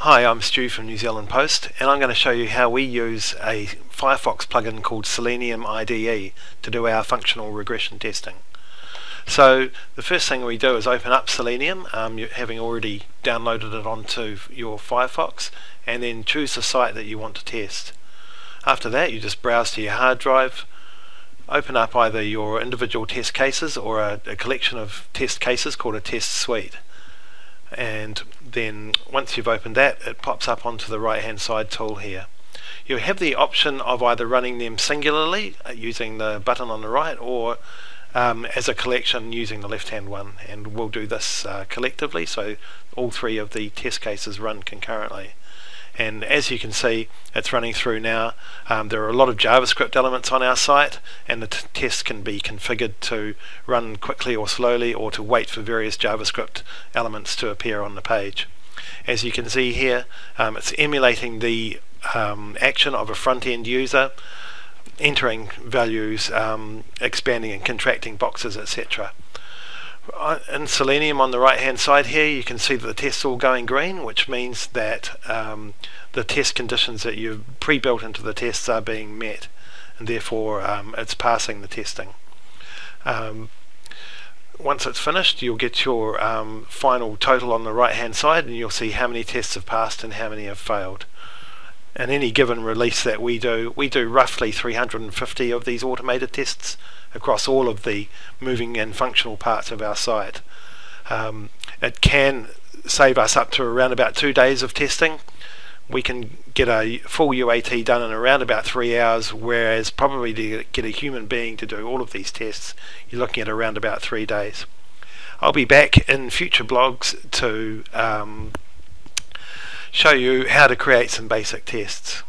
Hi, I'm Stu from New Zealand Post and I'm going to show you how we use a Firefox plugin called Selenium IDE to do our functional regression testing. So the first thing we do is open up Selenium, um, having already downloaded it onto your Firefox, and then choose the site that you want to test. After that you just browse to your hard drive, open up either your individual test cases or a, a collection of test cases called a test suite and then once you've opened that it pops up onto the right hand side tool here. You have the option of either running them singularly uh, using the button on the right or um, as a collection using the left hand one and we'll do this uh, collectively so all three of the test cases run concurrently and as you can see it's running through now. Um, there are a lot of JavaScript elements on our site and the test can be configured to run quickly or slowly or to wait for various JavaScript elements to appear on the page. As you can see here um, it's emulating the um, action of a front-end user entering values um, expanding and contracting boxes etc in Selenium on the right hand side here you can see that the test's all going green which means that um, the test conditions that you've pre-built into the tests are being met and therefore um, it's passing the testing. Um, once it's finished you'll get your um, final total on the right hand side and you'll see how many tests have passed and how many have failed. In any given release that we do, we do roughly 350 of these automated tests across all of the moving and functional parts of our site. Um, it can save us up to around about two days of testing. We can get a full UAT done in around about three hours, whereas probably to get a human being to do all of these tests, you're looking at around about three days. I'll be back in future blogs to um, show you how to create some basic tests.